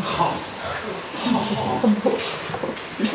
好，好好。好。